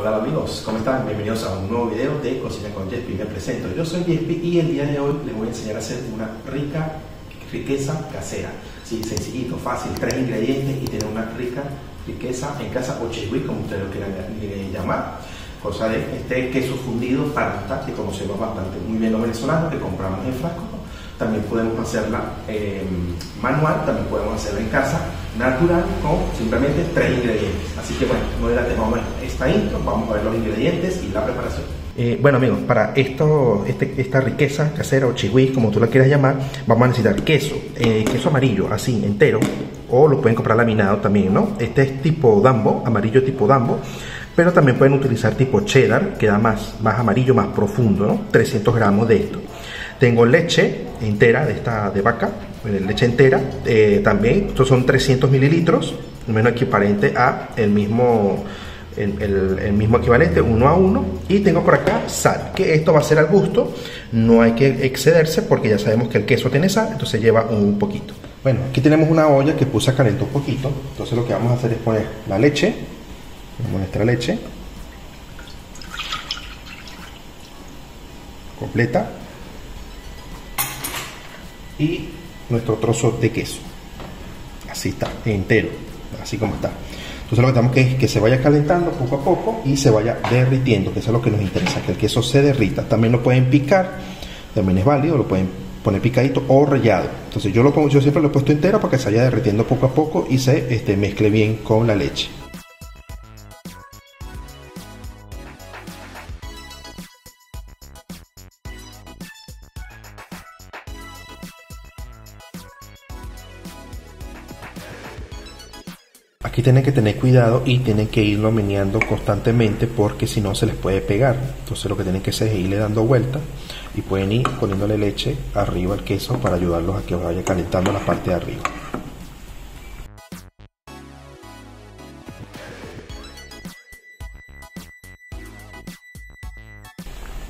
Hola amigos, ¿cómo están? Bienvenidos a un nuevo video de Cocina con Jespi. Me presento, yo soy Jespi y el día de hoy les voy a enseñar a hacer una rica riqueza casera. Sí, sencillito, fácil, tres ingredientes y tener una rica riqueza en casa o chigui, como ustedes lo quieran llamar. Cosa de este queso fundido para que conocemos bastante muy bien los venezolanos, que compramos en frasco también podemos hacerla eh, manual, también podemos hacerla en casa, natural, con simplemente tres ingredientes. Así que bueno, no vamos a esta intro, vamos a ver los ingredientes y la preparación. Eh, bueno amigos, para esto, este, esta riqueza casera o chihui, como tú la quieras llamar, vamos a necesitar queso, eh, queso amarillo, así, entero, o lo pueden comprar laminado también, ¿no? Este es tipo Dambo, amarillo tipo Dambo, pero también pueden utilizar tipo cheddar, que da más, más amarillo, más profundo, ¿no? 300 gramos de esto. Tengo leche entera de esta de vaca, eh, leche entera, eh, también, estos son 300 mililitros, menos equivalente a el mismo, el, mismo equivalente, uno a uno, y tengo por acá sal, que esto va a ser al gusto, no hay que excederse porque ya sabemos que el queso tiene sal, entonces lleva un poquito. Bueno, aquí tenemos una olla que puse a calentar un poquito, entonces lo que vamos a hacer es poner la leche, nuestra leche, completa, y nuestro trozo de queso. Así está, entero, así como está. Entonces lo que tenemos que es que se vaya calentando poco a poco y se vaya derritiendo, que eso es lo que nos interesa, que el queso se derrita. También lo pueden picar, también es válido, lo pueden poner picadito o rellado. Entonces yo lo pongo, yo siempre lo he puesto entero para que se vaya derritiendo poco a poco y se este, mezcle bien con la leche. Aquí tienen que tener cuidado y tienen que irlo meneando constantemente porque si no se les puede pegar. Entonces lo que tienen que hacer es irle dando vuelta y pueden ir poniéndole leche arriba al queso para ayudarlos a que vaya calentando la parte de arriba.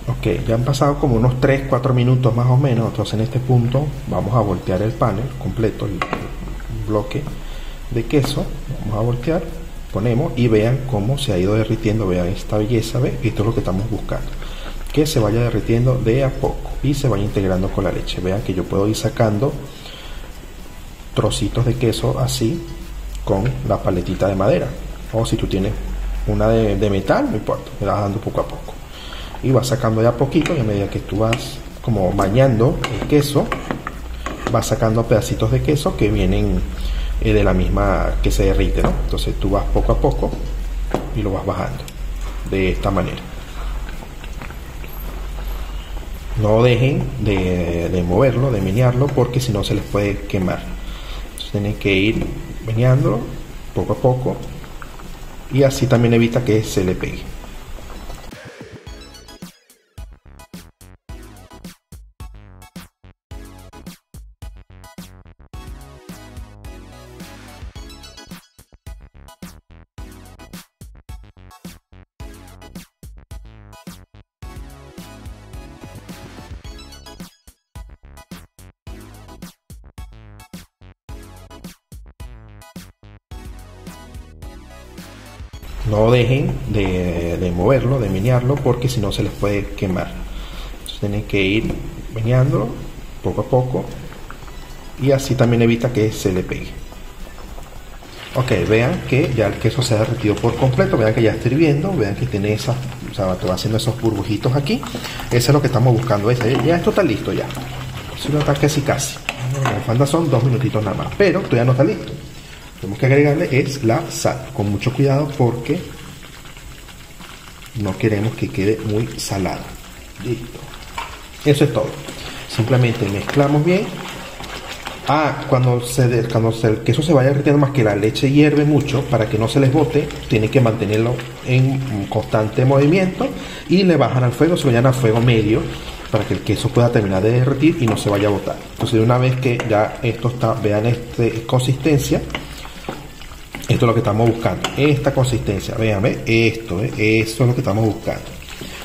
Ok, ya han pasado como unos 3-4 minutos más o menos, entonces en este punto vamos a voltear el panel completo, el bloque de queso, vamos a voltear, ponemos y vean cómo se ha ido derritiendo, vean esta belleza, ¿ve? esto es lo que estamos buscando, que se vaya derritiendo de a poco y se vaya integrando con la leche, vean que yo puedo ir sacando trocitos de queso así con la paletita de madera, o si tú tienes una de, metal, no importa, me vas dando poco a poco. Y vas sacando de a poquito y a medida que tú vas como bañando el queso, vas sacando pedacitos de queso que vienen de la misma que se derrite, ¿no? Entonces tú vas poco a poco y lo vas bajando de esta manera. No dejen de, moverlo, de menearlo, porque si no se les puede quemar. Entonces tienen que ir meneándolo poco a poco y así también evita que se le pegue. No dejen de, moverlo, de menearlo, porque si no se les puede quemar. Tienen que ir meneándolo poco a poco y así también evita que se le pegue. Ok, vean que ya el queso se ha derretido por completo, vean que ya está hirviendo, vean que tiene esas, o sea, va haciendo esos burbujitos aquí. Eso es lo que estamos buscando. Ya esto está listo ya. Si no está casi casi. La falta son dos minutitos nada más, pero todavía no está listo tenemos que agregarle es la sal, con mucho cuidado porque no queremos que quede muy salado. Listo. Eso es todo. Simplemente mezclamos bien. Ah, cuando, se, cuando el queso se vaya derritiendo más que la leche hierve mucho, para que no se les bote, tienen que mantenerlo en constante movimiento y le bajan al fuego, se lo llevan a fuego medio para que el queso pueda terminar de derretir y no se vaya a botar. Entonces, una vez que ya esto está, vean esta consistencia, esto es lo que estamos buscando. Esta consistencia, véanme, esto, eh, eso es lo que estamos buscando.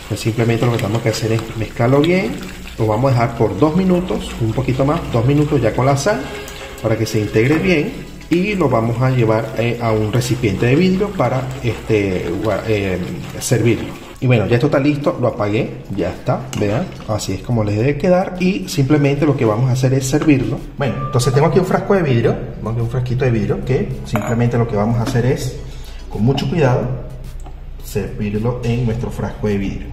Pues simplemente lo que tenemos que hacer es mezclarlo bien. Lo vamos a dejar por dos minutos, un poquito más, dos minutos ya con la sal, para que se integre bien. y lo vamos a llevar eh, a un recipiente de vidrio para este, eh, servirlo. Y bueno, ya esto está listo, lo apagué, ya está, vean, así es como les debe quedar y simplemente lo que vamos a hacer es servirlo. Bueno, entonces tengo aquí un frasco de vidrio, tengo aquí un frasquito de vidrio que simplemente lo que vamos a hacer es, con mucho cuidado, servirlo en nuestro frasco de vidrio.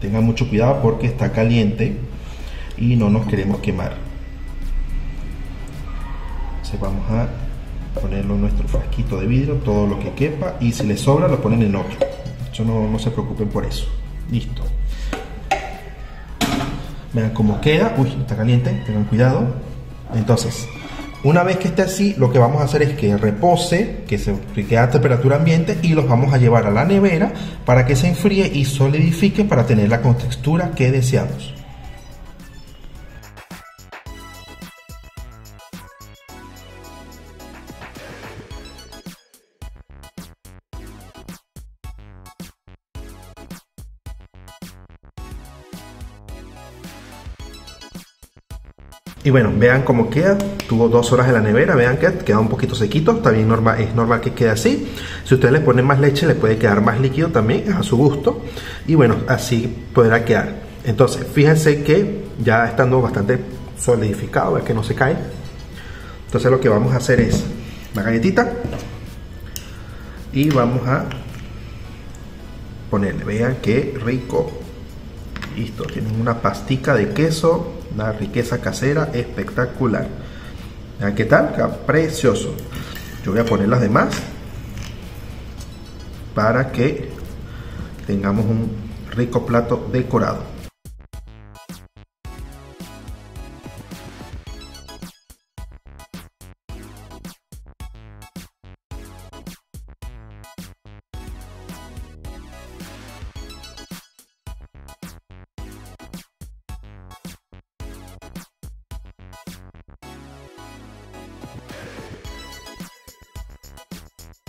Tengan mucho cuidado porque está caliente y no nos queremos quemar. Entonces vamos a ponerlo en nuestro frasquito de vidrio, todo lo que quepa y si les sobra lo ponen en otro. No, no se preocupen por eso. Listo. Vean cómo queda. Uy, está caliente, tengan cuidado. Entonces, una vez que esté así, lo que vamos a hacer es que repose, que se quede a temperatura ambiente y los vamos a llevar a la nevera para que se enfríe y solidifique para tener la contextura que deseamos. Y bueno, vean cómo queda. Tuvo dos horas en la nevera. Vean que queda un poquito sequito. Bien normal, es normal que quede así. Si ustedes le ponen más leche, le puede quedar más líquido también, a su gusto. Y bueno, así podrá quedar. Entonces, fíjense que ya estando bastante solidificado, que no se cae. Entonces lo que vamos a hacer es la galletita y vamos a ponerle, vean qué rico. Listo, tienen una pastica de queso una riqueza casera espectacular. ¿Qué tal? precioso. Yo voy a poner las demás para que tengamos un rico plato decorado.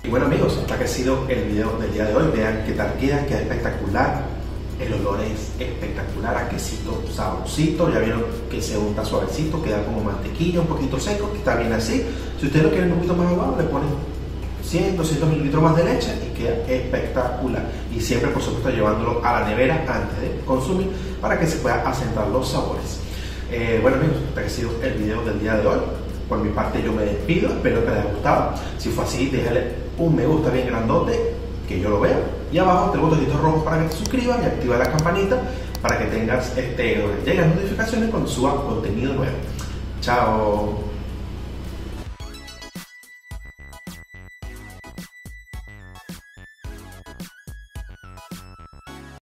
Y bueno amigos, hasta que ha sido el video del día de hoy. Vean qué tal queda, queda espectacular. El olor es espectacular a quesito sabrosito. Ya vieron que se unta suavecito, queda como mantequilla, un poquito seco, que está bien así. Si ustedes lo quieren un poquito más abajo, le ponen 100, 200 mililitros más de leche y queda espectacular. Y siempre, por supuesto, llevándolo a la nevera antes de consumir para que se puedan asentar los sabores. Eh, bueno amigos, hasta que ha sido el video del día de hoy. Por mi parte yo me despido, espero que les haya gustado. Si fue así, déjale un me gusta bien grandote, que yo lo vea. Y abajo te botoncito rojo para que te suscribas y activa la campanita para que tengas este, lleguen las notificaciones cuando suba contenido nuevo. Chao.